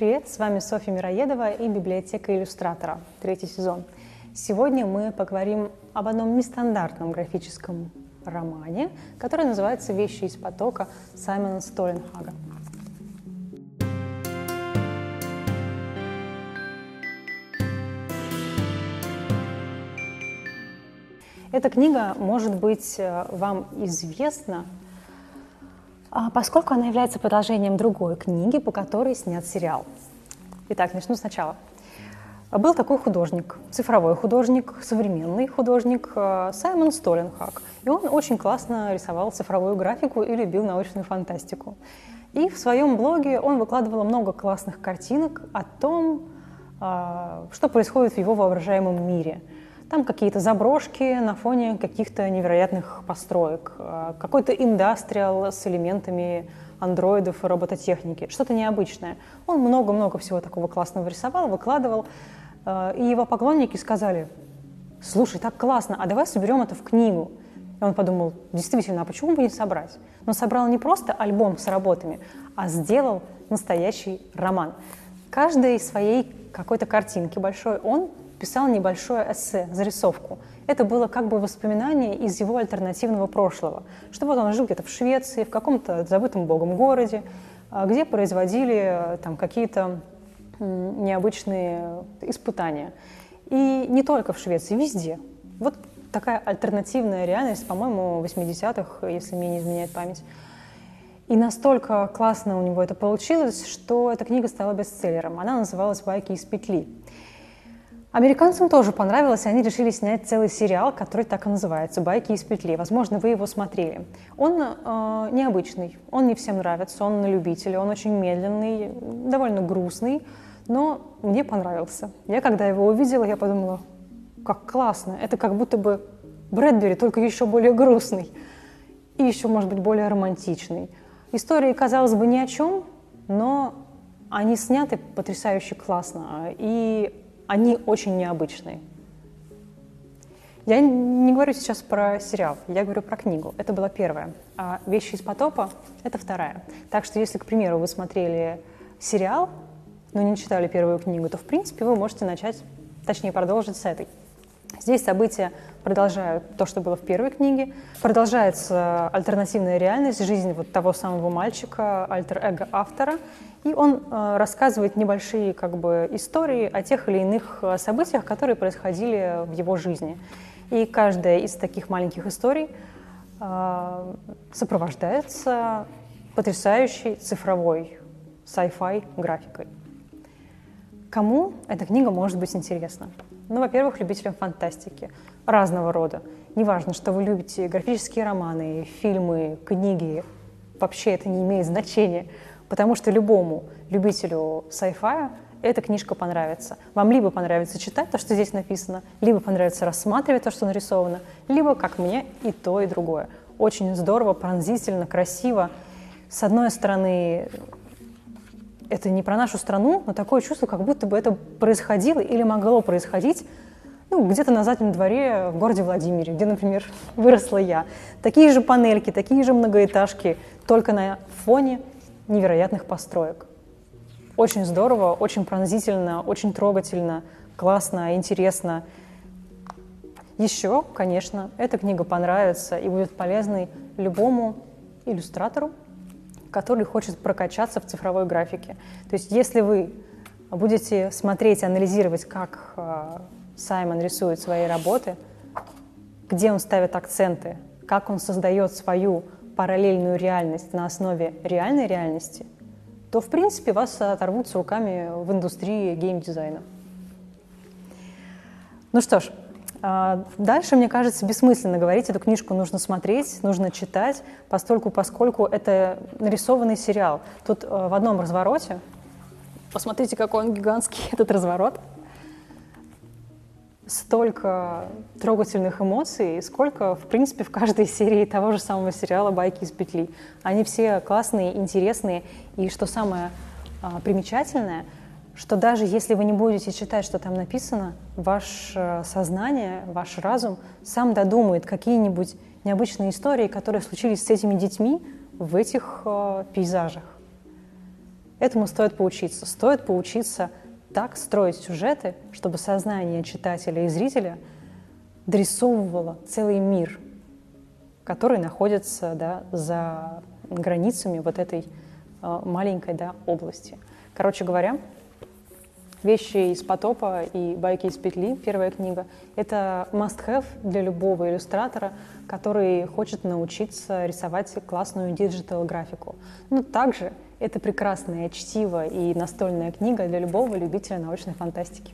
Привет, с вами Софья Мироедова и библиотека иллюстратора, третий сезон. Сегодня мы поговорим об одном нестандартном графическом романе, который называется «Вещи из потока» Саймона Столенхага. Эта книга может быть э, вам известна, поскольку она является продолжением другой книги, по которой снят сериал. Итак, начну сначала. Был такой художник, цифровой художник, современный художник э, Саймон Столенхак. И он очень классно рисовал цифровую графику и любил научную фантастику. И в своем блоге он выкладывал много классных картинок о том, э, что происходит в его воображаемом мире – там какие-то заброшки на фоне каких-то невероятных построек, э, какой-то индастриал с элементами андроидов и робототехники, что-то необычное. Он много-много всего такого классного рисовал, выкладывал, э, и его поклонники сказали, слушай, так классно, а давай соберем это в книгу. И он подумал, действительно, а почему бы не собрать? Но собрал не просто альбом с работами, а сделал настоящий роман. Каждой своей какой-то картинки большой он писал небольшое эссе, зарисовку. Это было как бы воспоминание из его альтернативного прошлого, что вот он жил где-то в Швеции, в каком-то забытом богом городе, а, где производили там какие-то необычные испытания. И не только в Швеции, везде. Вот такая альтернативная реальность, по-моему, 80-х, если мне не изменяет память. И настолько классно у него это получилось, что эта книга стала бестселлером. Она называлась «Байки из петли». Американцам тоже понравилось, и они решили снять целый сериал, который так и называется «Байки из петли». Возможно, вы его смотрели. Он э, необычный, он не всем нравится, он на любителя, он очень медленный, довольно грустный, но мне понравился. Я когда его увидела, я подумала, как классно, это как будто бы Брэдбери, только еще более грустный и еще, может быть, более романтичный. Истории, казалось бы, ни о чем, но они сняты потрясающе классно, и они очень необычные. Я не говорю сейчас про сериал, я говорю про книгу. Это была первая. А «Вещи из потопа» — это вторая. Так что если, к примеру, вы смотрели сериал, но не читали первую книгу, то, в принципе, вы можете начать, точнее, продолжить с этой. Здесь события продолжают то, что было в первой книге. Продолжается альтернативная реальность, жизнь вот того самого мальчика, альтер-эго автора. И он э, рассказывает небольшие как бы, истории о тех или иных э, событиях, которые происходили в его жизни. И каждая из таких маленьких историй э, сопровождается потрясающей цифровой sci-fi графикой. Кому эта книга может быть интересна? Ну, во-первых, любителям фантастики разного рода. Неважно, что вы любите графические романы, фильмы, книги, вообще это не имеет значения, потому что любому любителю sci-fi эта книжка понравится. Вам либо понравится читать то, что здесь написано, либо понравится рассматривать то, что нарисовано, либо, как мне, и то, и другое. Очень здорово, пронзительно, красиво. С одной стороны, это не про нашу страну, но такое чувство, как будто бы это происходило или могло происходить ну, где-то на заднем дворе в городе Владимире, где, например, выросла я. Такие же панельки, такие же многоэтажки, только на фоне невероятных построек. Очень здорово, очень пронзительно, очень трогательно, классно, интересно. Еще, конечно, эта книга понравится и будет полезной любому иллюстратору, который хочет прокачаться в цифровой графике. То есть если вы будете смотреть, анализировать, как э, Саймон рисует свои работы, где он ставит акценты, как он создает свою параллельную реальность на основе реальной реальности, то, в принципе, вас оторвут руками в индустрии геймдизайна. Ну что ж, дальше, мне кажется, бессмысленно говорить, эту книжку нужно смотреть, нужно читать, постольку, поскольку это нарисованный сериал. Тут э, в одном развороте, посмотрите, какой он гигантский, этот разворот, столько трогательных эмоций, сколько, в принципе, в каждой серии того же самого сериала «Байки из петли». Они все классные, интересные, и что самое а, примечательное — что даже если вы не будете читать, что там написано, ваше сознание, ваш разум сам додумает какие-нибудь необычные истории, которые случились с этими детьми в этих э, пейзажах. Этому стоит поучиться. Стоит поучиться так строить сюжеты, чтобы сознание читателя и зрителя дорисовывало целый мир, который находится да, за границами вот этой э, маленькой да, области. Короче говоря, «Вещи из потопа» и «Байки из петли», первая книга, это must-have для любого иллюстратора, который хочет научиться рисовать классную digital-графику. Но также это прекрасное чтиво и настольная книга для любого любителя научной фантастики.